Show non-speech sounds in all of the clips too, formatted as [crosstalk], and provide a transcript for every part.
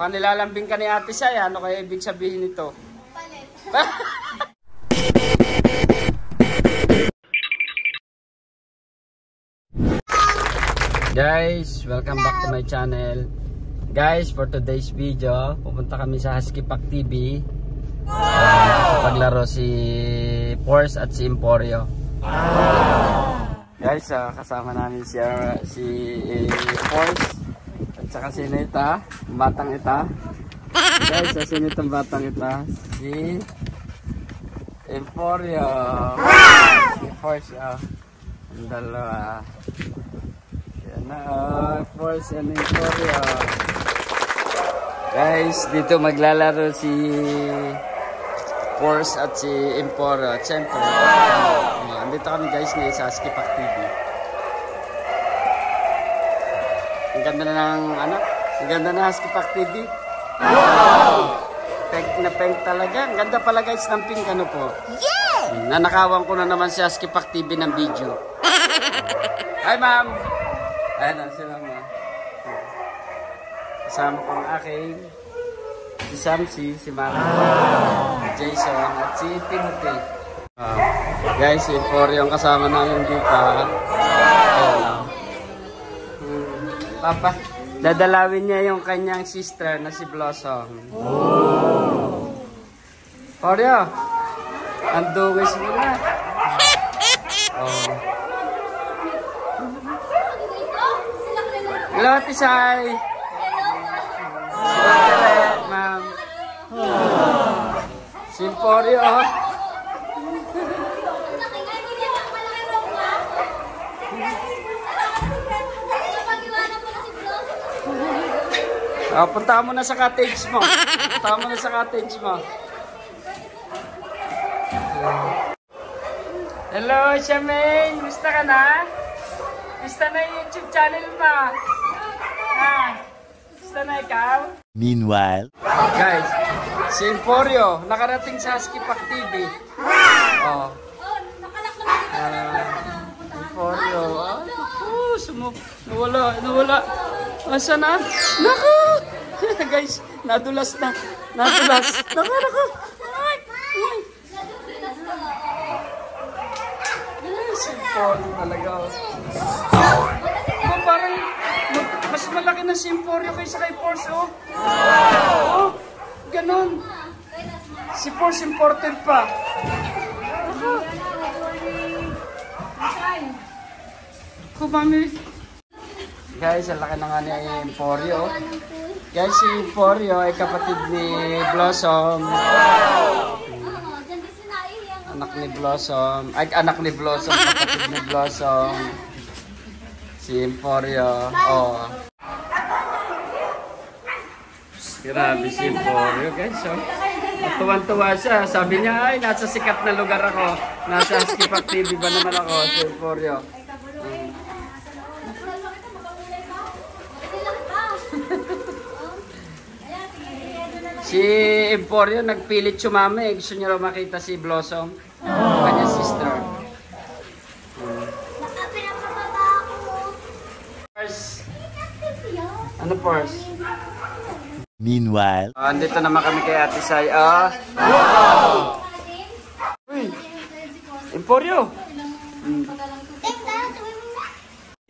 Mukhang nilalambing ka ni ate siya. Ano kaya ibig sabihin nito? Palit. [laughs] Guys, welcome back to my channel. Guys, for today's video, pupunta kami sa Husky Pack TV. Wow! paglaro si Force at si Emporio. Guys, ah, kasama namin siya si eh, Force at saka si Neta, batang ita. Guys, ah, sino itong batang ita? Si Emporio. Si Force, ah. Ang dalawa. Yan na, uh, Force and Emporio. Guys, dito maglalaro si Force at si Emporio. Syempre, uh, andito kami guys ngayon sa Skipak TV. Ang ganda na ng ano? Ang ganda na Skipak TV. Wow! Pink na pink talaga. Ang ganda pala guys ng pink ano po. Yeah! Nanakawan ko na naman si Skipak TV ng video. [laughs] Hi ma'am! Ayan na sila ma. Kasama ko ang aking si Samsi, si Mara, si Jason, at si Timothy. Ah, guys, si Emporio ang kasama namin dito. Papa, dadalawin niya yung kanyang sister na si Blossom. Emporio, ang dungis mo na. Oh. Hello, Tisay! Hello. Hello, ma'am. Si Emporio, oh. Ah, punta mo na sa cottage mo. Punta mo na sa cottage mo. Hello, Charmaine. Gusto ka na? Gusto na yung YouTube channel mo? Ha? Gusto na ikaw? Meanwhile, Guys, si Emporio, nakarating sa Skipak TV. Oh. Ah, Emporio. Ah, naku, sumu... Nawala, nawala. Asa na? Naku! [laughs] Guys, nadulas na. Nadulas. Naku, naku. Ay, ay. Ay, si Emporio talaga. Oh, parang ma- mas malaki na si Emporio kaysa kay Force, oh. Oh, ganun. Si Force imported pa. Kumami. Guys, ang laki na nga ni Emporio. Guys, si Emporio ay kapatid ni Blossom. Anak ni Blossom. Ay, anak ni Blossom, kapatid ni Blossom. Si Emporio. Oh. Grabe si Emporio, guys. Oh. Tuwan-tuwa siya. Sabi niya, ay, nasa sikat na lugar ako. Nasa Skipak TV ba naman ako, si Emporio. Si Emporio nagpilit sumama eh. Gusto niya raw makita si Blossom. Oh. Kanya sister. First, ano first? meanwhile, Oh, andito naman kami kay Ate Sai. Ah. Uy, Emporio.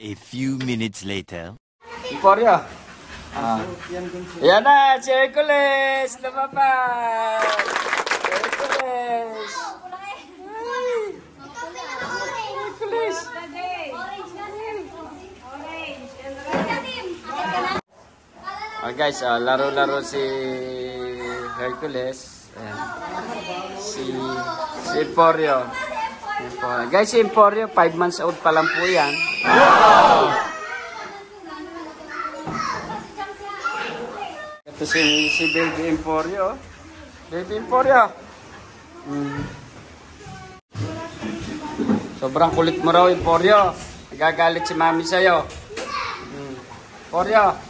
a few minutes later. Emporio. Ah. Yan na, si Hercules. Lumabas. Hercules. Hercules. Ah, guys, ah, laro-laro si Hercules. Ayan. Si, si Emporio. Emporio. Guys, si Emporio, 5 months old pa lang po yan. Ito si, si Baby Emporio. Baby Emporio. Hmm. Sobrang kulit mo raw, Emporio. Nagagalit si Mami sa'yo. Hmm. Emporio.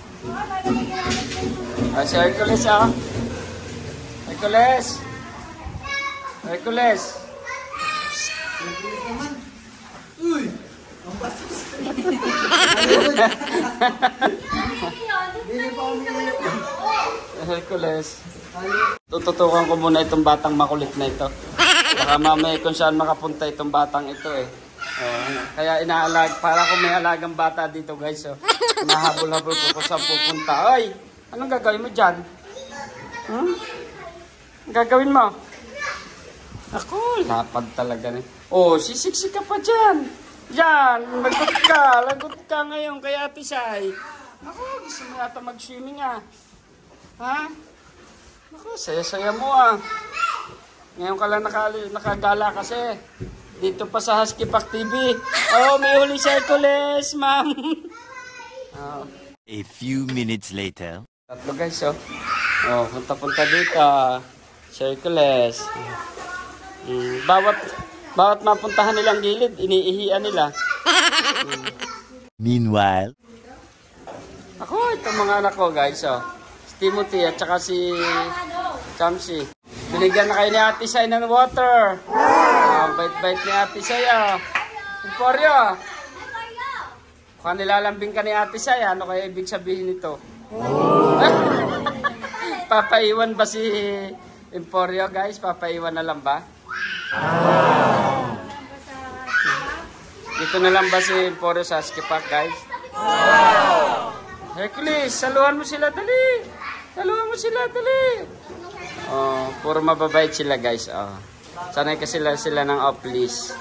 Ah, si Hercules, ah. Hercules. Hercules. [laughs] Hercules. Tututukan ko muna itong batang makulit na ito. Baka mamaya kung saan makapunta itong batang ito eh. Oh, kaya inaalag, para kung may alagang bata dito guys. Oh. Nahabol-habol ko kung saan pupunta. Ay, anong gagawin mo dyan? Hmm? Gagawin mo? Ako, lapad talaga ni. Oh, sisiksi ka pa dyan. Yan, lagot ka. Lagot ka ngayon kay Ate Sai. Ako, gusto mo yata mag-swimming ah. Ha? Ako, saya-saya mo ah. Ngayon ka lang nakali, nakagala kasi. Dito pa sa Husky Pack TV. Oh, may huli Hercules, ma'am. [laughs] oh, A few minutes later. tatlo guys, oh. Oh, punta-punta dito. Si Hercules. Mm, bawat, bawat mapuntahan nilang gilid, iniihian nila. Meanwhile, Ako, itong mga anak ko guys, oh. Timothy at saka si Chamsi. Binigyan na kayo ni Ate Sai ng water. Ah, bait-bait ni Ate Sai, oh. Emporio. Kung nilalambing ka ni Ate Sai, ano kaya ibig sabihin nito? [laughs] Papaiwan ba si Emporio, guys? Papaiwan na lang ba? Dito na lang ba si Emporio sa Skipak, guys? Hercules, saluhan mo sila, dali. Saluhan mo sila, dali. Oh, puro mababait sila, guys. Oh. Sanay kasi sila, sila ng please.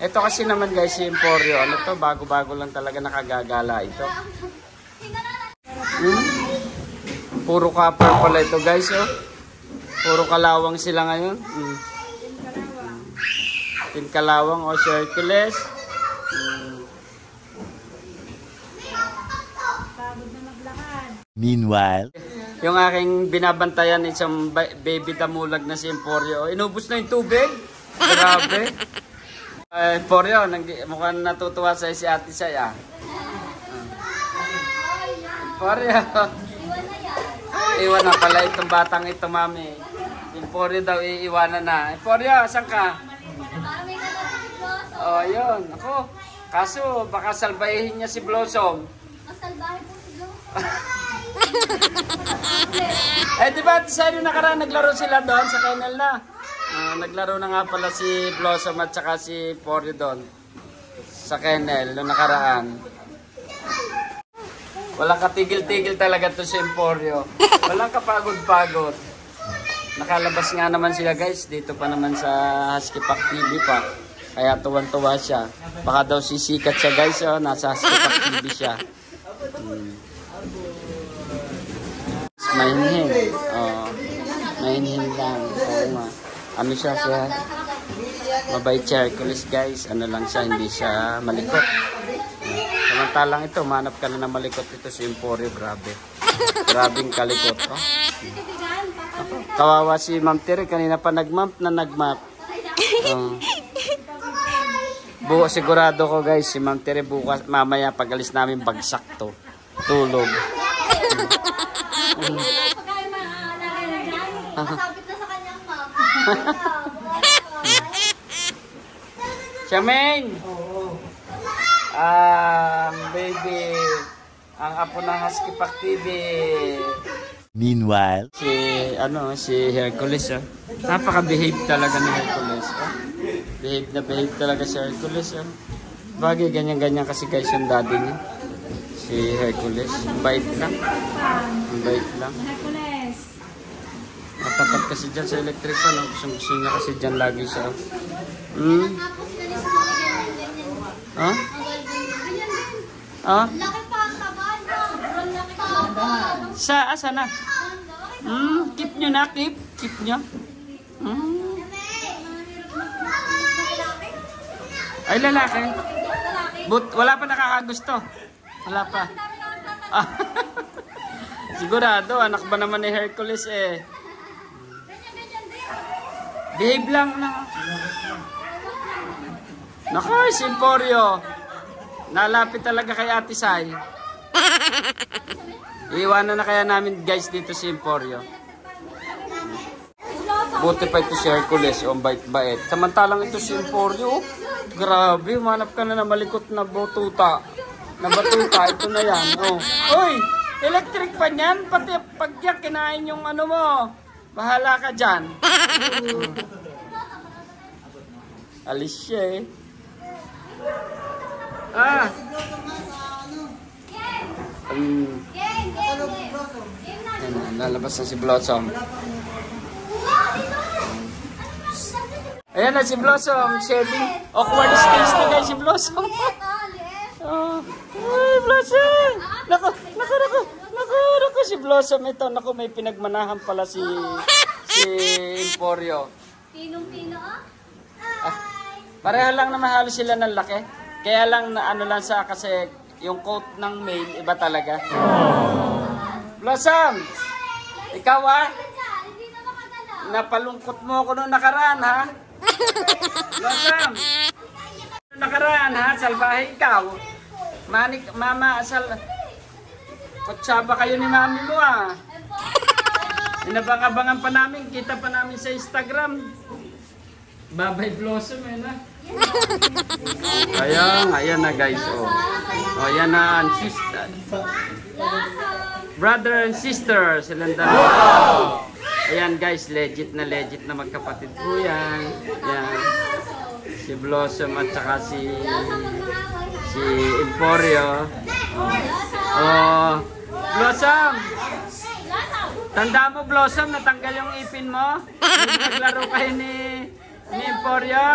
Ito kasi naman, guys, si Emporio. Ano to? Bago-bago lang talaga nakagagala ito. Hmm? Puro copper pala ito, guys, oh. Puro kalawang sila ngayon. Hmm. Tin kalawang o oh, Hercules. Meanwhile, Yung aking binabantayan isang ba- baby damulag na si Emporio. Inubos na yung tubig. Grabe. Uh, [laughs] Emporio, nang, mukhang natutuwa sa si Ate Say ah. Emporio. Iwan na pala itong batang ito, mami. Emporio daw iiwanan na. Emporio, saan ka? Oh, ayun. Ako. Kaso, baka salbahin niya si Blossom. Masalbahe po si Blossom. [laughs] Eh, di ba, sa inyo nakaraan naglaro sila doon sa kennel na? Ah, naglaro na nga pala si Blossom at saka si Porio doon. Sa kennel, noong nakaraan. Walang katigil-tigil talaga to si Emporio. Walang kapagod-pagod. Nakalabas nga naman sila guys. Dito pa naman sa Husky Pack TV pa. Kaya tuwan-tuwa siya. Baka daw sisikat siya guys. Oh. Nasa Husky Pack TV siya. Hmm. Mahinhin. Oh. Mahinhin lang. Oo nga. Ano siya siya? Mabait siya Hercules guys. Ano lang siya. Hindi siya malikot. Samantalang ito, manap ka na na malikot ito si Emporio. Grabe. Grabing kalikot. Oh. Kawawa si Ma'am Tere. Kanina pa nagmap na nagmap. Oh. Bu sigurado ko guys, si Ma'am Tere bukas, mamaya pagalis namin bagsak to. Tulog. Pagkain man na na sa kanyang mom. Charmaine! Um, baby, ang apo ng Husky Pack TV. meanwhile, Si, ano, si Hercules, oh. Napaka-behave talaga ni Hercules, oh. Behave na behave talaga si Hercules, oh. Bagay, ganyan-ganyan kasi guys yung daddy niya. Si Hercules. Ang Bait lang. Ang bait lang. Matapat kasi dyan sa electric fan. Oh. Gusto, gusto niya kasi dyan lagi siya. Hmm? Ha? Ang. Ha? Ang? Ang ang. Sa, asa na? Hmm, keep nyo na, keep. Keep nyo. Hmm. Ay, lalaki. But, wala pa nakakagusto. Wala pa. Ah. [laughs] Sigurado, anak ba naman ni Hercules eh. Behave lang na. Nako, si Emporio. Nalapit talaga kay Ate Sai. Iiwanan na kaya namin guys dito si Emporio. Buti pa ito si Hercules, oh, ang bait-bait. Samantalang ito si Emporio, oh. Grabe, manap ka na na malikot na botuta. Na batuta, ito na yan. Oh. Uy! Electric pa niyan. Pati pag yan, kinain yung ano mo. Bahala ka dyan. [laughs] Alis siya eh. Ah. Um, Game, game, game. Game na. Ayan lalabas na si Blossom. Ayan na si Blossom, shedding awkward stage na guys si Blossom. [laughs] Oh, ay, Blossom! Naku, naku, naku, naku, naku, si Blossom ito. Naku, may pinagmanahan pala si, si Emporio. Pinong-pino, ah. Pareho lang naman halos sila ng laki. Kaya lang na ano lang sa kasi yung coat ng male iba talaga. Blossom! Ikaw ah, napalungkot mo ako nung nakaraan ha. Blossom! Nakaraan ha, salbahe ikaw. Manik, mama, sal... Kutsaba kayo ni mami mo ah. Inabang-abangan pa namin, kita pa namin sa Instagram. Babay Blossom eh na. Ayan, ayan na guys. Oh. Oh, ayan na sister. Brother and sister, silang dalawa. Ayan guys, legit na legit na magkapatid po yan. Yan. Si Blossom at saka si si Emporio. Oh. oh. Blossom! Tanda mo Blossom, natanggal yung ipin mo? Naglaro kayo ni ni Emporio?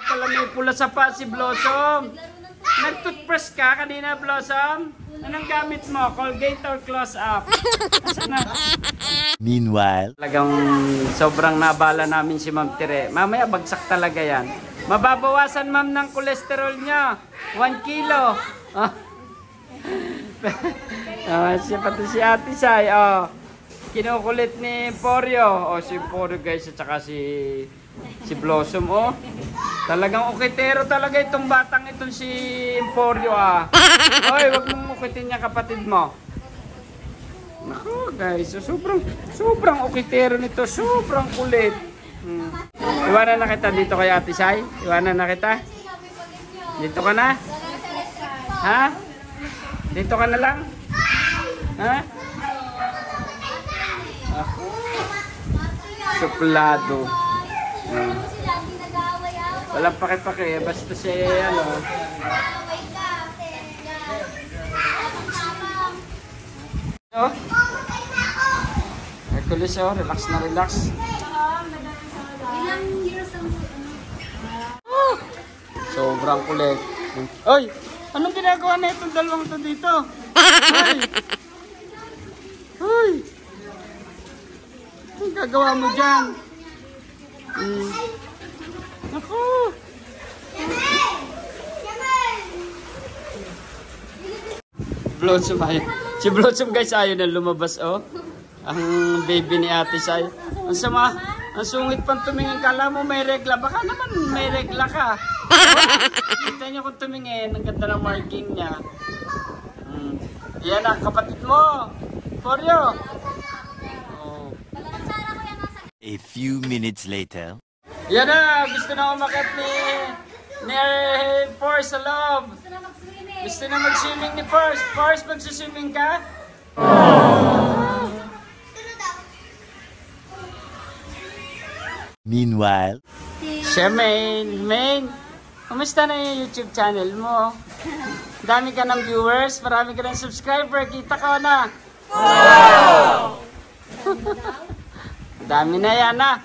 Pala may pula sa pa si Blossom. Nag-toothbrush ka kanina, Blossom? Anong gamit mo? Colgate or Close Up? Meanwhile, Talagang sobrang nabala namin si Ma'am Tere. Mamaya bagsak talaga yan. Mababawasan ma'am ng kolesterol niya. 1 kilo. Ah. Ah, siya pati si Ate Sai. Oh. Kinukulit ni Porio. Oh, si Porio guys at saka si si Blossom oh. Talagang ukitero talaga itong batang itong si Emporio ah. Oy, wag mong ukitin niya kapatid mo. Naku guys, so sobrang sobrang ukitero nito, sobrang kulit. Hmm. Iwanan na kita dito kay Ate Sai. Iwanan na kita. Dito ka na? Ha? Dito ka na lang? Ha? Ako. Suplado. Hmm. Walang pake-pake, basta siya ano. Oh. Hercules oh, relax na relax. Ilang years ang Sobrang kulit. Oy! Anong ginagawa na itong dalawang to dito? [laughs] Hoy! Hoy! Anong gagawa mo dyan? Hmm. Ako! Blossom ay. Si Blossom guys ayaw na lumabas oh. Ang baby ni Ate Sai. Ang sama. Ang sungit pang tumingin. Kala mo may regla. Baka naman may regla ka. Oh, [laughs] kita niyo kung tumingin. Ang ganda ng marking niya. Hmm. Yan ang kapatid mo. Poryo. Oh. a few minutes later. Yan na. Gusto na umakyat ni ni Force sa loob. Gusto na mag-swimming. Gusto na mag-swimming ni Force. Force, magsiswimming ka? Meanwhile, Siya, main. Main. Kumusta na yung YouTube channel mo? Dami ka ng viewers, marami ka ng subscriber, kita ka na. Wow! [laughs] Dami na yan ah.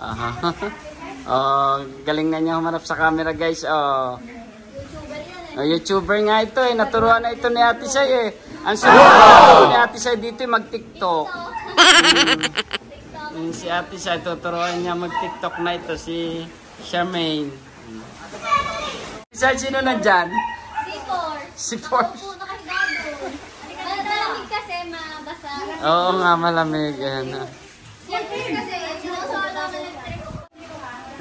Aha. oh, galing na niya humarap sa camera guys. Oh. Oh, YouTuber nga ito eh. Naturuan na ito ni Ate Sai eh. Ang sunod ni Ate Sai dito eh, mag-TikTok. [laughs] Mm, si Ate Sai, tuturuan niya mag-TikTok na ito, si Charmaine. Isa, sino nandyan? Si Force. Si Force. Nakaupo, nakahigado. Malamig kasi, mabasa. Oo nga, malamig. Ano. Si Force kasi, sinusuha namin ng trick.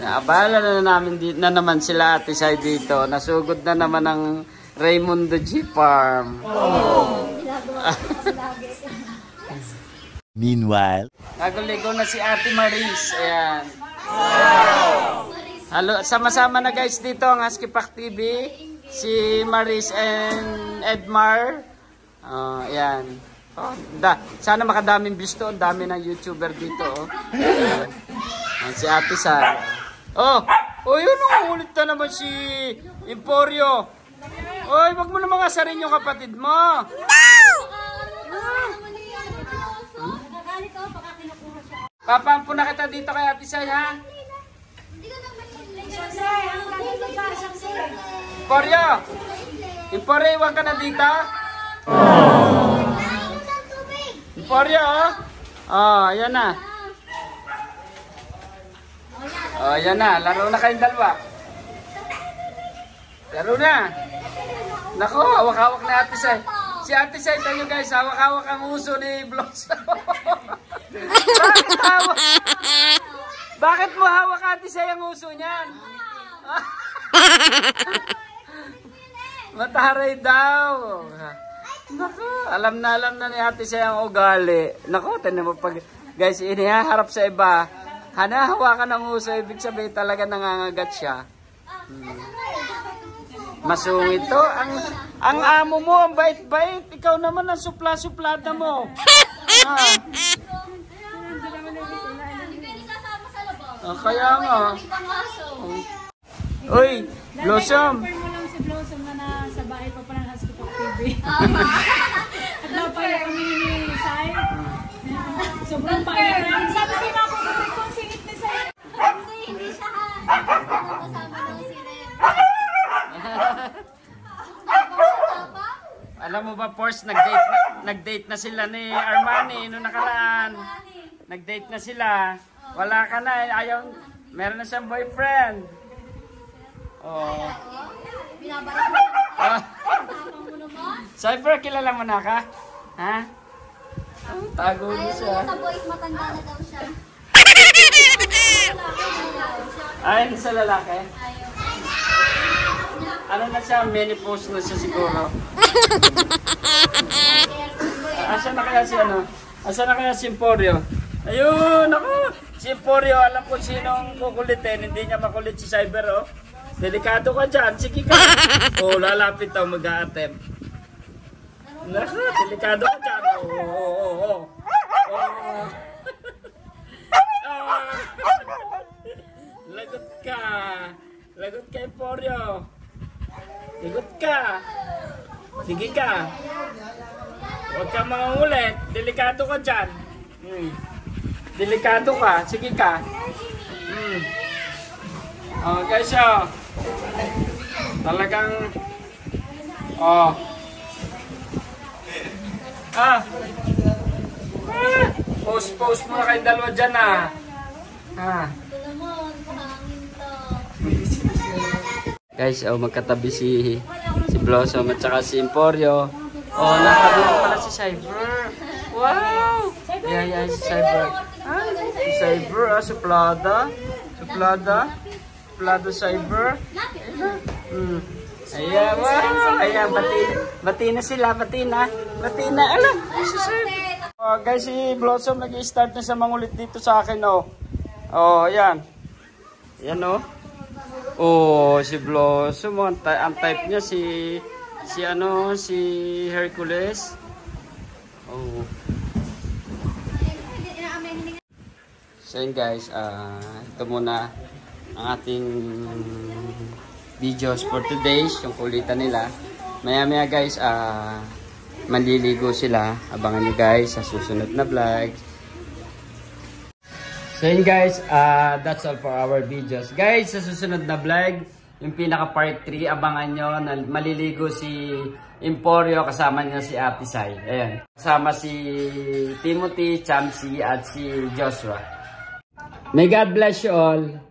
Abala na namin di, na naman sila Ate Sai dito. Nasugod na naman ang Raymundo G Farm. Meanwhile, Naguligo na si Ate Maris. Ayan. Halo, sama-sama na guys dito ang Haskipak TV. Si Maris and Edmar. Ah, ayan. Oh, da, sana makadaming views to. Ang dami ng YouTuber dito. Oh. Ayan. Ayan, si Ate Sara. Oh! Oh, yun ulit na naman si Emporio. Oy, wag mo naman asarin yung kapatid mo. Nagalit ako pagka kinukuha siya. Papampo na kita dito kay Ate Sai, ha? Emporio! Emporio, wag ka na dito. Emporio, oh. Oh, ayan na. Oh, ayan na. Laro na kayong dalawa. Laro na. Nako, hawak-hawak na Ate Sai. Si Ate Sai tayo guys, hawak-hawak ang uso ni Blossom. [laughs] Bakit hawak? Bakit mo hawak Ate Sai ang uso niyan? [laughs] Mataray daw. Nako, alam na alam na ni Ate Sai ang ugali. Nako, tinan mo pag guys, inihaharap sa iba. Hanahawakan ng uso, ibig sabihin talaga nangangagat siya. Hmm. Masungit to. Ang, ang amo mo, ang bait-bait. Ikaw naman ang supla-suplada mo. [laughs] Ah, Hindi ka nisasama sa labas. Ah, kaya nga. Uy, Blossom. Confirm mo lang si Blossom na nasa bahay pa pa ng Hospital TV. [laughs] At daw pa yung kami ni Sai. [laughs] Sobrang payat lang. Sabi ko na ako, bakit kung singit ni Sai? Hindi, hindi siya ha. Kasama daw si Red. [laughs] Alam mo ba, Force, nag-date na, nag-date na sila ni Armani noong nakaraan. Nag-date na sila. Wala ka na, eh. ayaw, meron na siyang boyfriend. Oh. Binabarak mo. Naman. Cyber, kilala mo na ka? Ha? Oh, tago niya Ayaw siya. niya sa boys, matanda na daw siya. Ay, sa lalaki. Ayaw. Ano na siya, menopause na siya siguro. Asa na kaya si ano? Asa na kaya si Emporio? Ayun, ako! Si Emporio, alam ko sinong kukulitin. Hindi niya makulit si Cyber, oh. Delikado ka dyan. Sige ka. [laughs] Oh, lalapit daw mag-a-attempt. Naku, delikado ka dyan. Oo, oo, oo. oo. Oo. Ah. Lagot ka. Lagot ka, Emporio. Lagot ka. Sige ka. Huwag ka mangungulit. Delikado ka dyan. Hmm. Delikado ka. Sige ka. Hmm. Oh, guys, oh. Talagang... Oh. Ah. Ah. Post-post mo na kayong dalawa dyan, ah. Ah. Guys, oh, magkatabi si si Blossom at saka si Emporio. Oh, nakabili pala si Cyber. Wow! Yeah, yeah, si Cyber. Cyber, ah, suplada. Suplada. Suplada Cyber. Hmm. Ayan, wow! Ayan, bati, bati na sila, bati na. Bati na, Cyber. Oh, guys, si Blossom nag-start na sa mangulit dito sa akin, oh. Oh, ayan. Ayan, oh. Oh, si Blossom, ang, ang type niya si si ano, si Hercules. Oh. So yun guys, ah ito muna ang ating videos for today, yung kulitan nila. Maya maya guys, ah maliligo sila. Abangan nyo guys sa susunod na vlog. So yun guys, uh, that's all for our videos. Guys, sa susunod na vlog, yung pinaka part 3, abangan nyo na maliligo si Emporio kasama niya si Ate Sai. Ayan. Kasama si Timothy, Chamsi at si Joshua. May God bless you all.